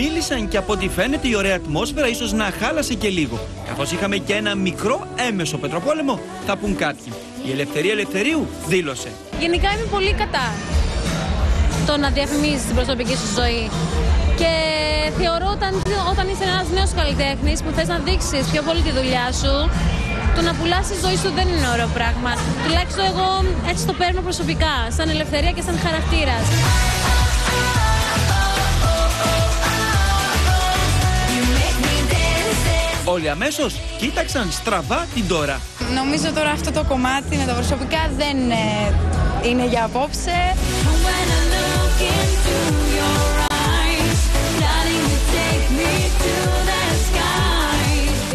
Μίλησαν και από ό,τι φαίνεται η ωραία ατμόσφαιρα ίσως να χάλασε και λίγο. Καθώς είχαμε και ένα μικρό έμεσο πετροπόλεμο, θα πούν κάποιοι. Η Ελευθερία Ελευθερίου δήλωσε. Γενικά είμαι πολύ κατά το να διαφημίζεις την προσωπική σου ζωή. Και θεωρώ όταν, όταν είσαι ένας νέος καλλιτέχνης που θες να δείξεις πιο πολύ τη δουλειά σου, το να πουλάς τη ζωή σου δεν είναι ωραίο πράγμα. Τουλάχιστον εγώ έτσι το παίρνω προσωπικά, σαν ελευθερία και σαν χαρακτήρας. Όλοι αμέσως κοίταξαν στραβά την τώρα. Νομίζω τώρα αυτό το κομμάτι με τα προσωπικά δεν ε, είναι για απόψε.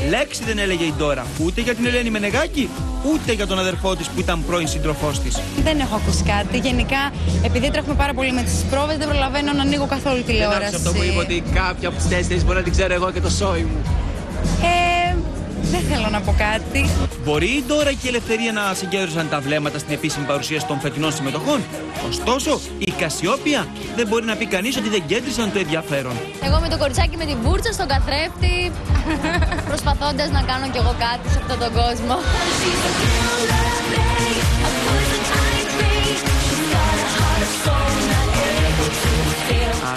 Λέξη δεν έλεγε η Ντόρα ούτε για την Ελένη Μενεγάκη, ούτε για τον αδερφό της που ήταν πρώην σύντροφός της. Δεν έχω ακούσει κάτι. Γενικά, επειδή τρέχουμε πάρα πολύ με τις πρόβες, δεν προλαβαίνω να ανοίγω καθόλου τηλεόραση. Δεν αυτό που είπε ότι κάποια από τις τέσσερις μπορεί να την ξέρω εγώ και το σόι μου. Ε, δεν θέλω να πω κάτι. Μπορεί η Ντόρα και η Ελευθερία να συγκέντρωσαν τα βλέμματα στην επίσημη παρουσίαση των φετινών συμμετοχών; Ωστόσο, η Κασιόπια δεν μπορεί να πει κανείς ότι δεν κέντρισαν το ενδιαφέρον. Εγώ με το κοριτσάκι με την μπούρτσα στον καθρέφτη, προσπαθώντας να κάνω κι εγώ κάτι σε αυτόν τον κόσμο.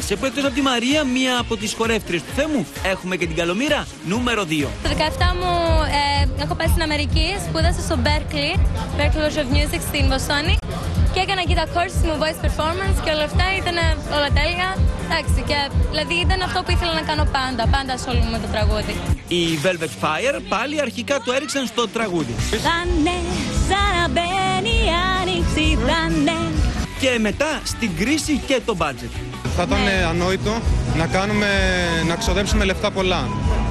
Άσε που εκτός από τη Μαρία, μία από τις χορεύτριες του Θέμου, έχουμε και την Καλομήρα νούμερο 2. Το 17 μου ε, έχω πάει στην Αμερική, σπούδασα στο Berkeley, Berkeley College of Music στην Βοστόνη και έκανα και τα courses μου voice performance και όλα αυτά ήταν όλα τέλεια. Εντάξει, και δηλαδή ήταν αυτό που ήθελα να κάνω πάντα, πάντα ασχολούμαι με το τραγούδι. Οι Velvet Fire πάλι αρχικά το έριξαν στο τραγούδι. Δανε, Και μετά στην κρίση και το budget. Θα ήταν Ναι. ε, ανόητο να κάνουμε, να ξοδέψουμε λεφτά πολλά.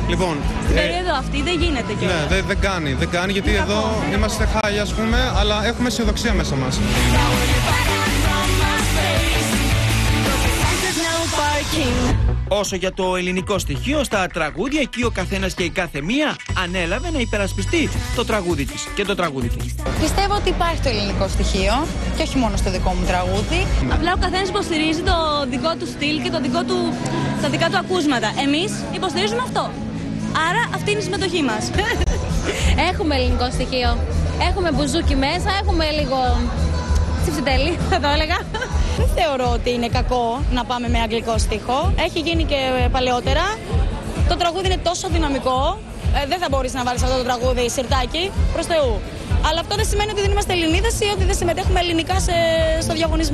Λοιπόν, Στην ε, περίοδο αυτή δεν γίνεται κιόλας. ναι, δεν δεν κάνει, δεν κάνει γιατί εδώ είμαστε χάλια ας πούμε, αλλά έχουμε αισιοδοξία μέσα μας. Όσο για το ελληνικό στοιχείο, στα τραγούδια εκεί ο καθένας και η κάθε μία ανέλαβε να υπερασπιστεί το τραγούδι της και το τραγούδι της. Πιστεύω ότι υπάρχει το ελληνικό στοιχείο και όχι μόνο στο δικό μου τραγούδι. Απλά ο καθένας υποστηρίζει το δικό του στυλ και το δικό του, τα δικά του ακούσματα. Εμείς υποστηρίζουμε αυτό. Άρα αυτή είναι η συμμετοχή μας. έχουμε ελληνικό στοιχείο. Έχουμε μπουζούκι μέσα, έχουμε λίγο. Τσιφτιτέλη, θα το έλεγα. Δεν θεωρώ ότι είναι κακό να πάμε με αγγλικό στίχο. Έχει γίνει και παλαιότερα. Το τραγούδι είναι τόσο δυναμικό. Ε, δεν θα μπορείς να βάλεις αυτό το τραγούδι σιρτάκι προς Θεού. Αλλά αυτό δεν σημαίνει ότι δεν είμαστε Ελληνίδες ή ότι δεν συμμετέχουμε ελληνικά σε, στο διαγωνισμό.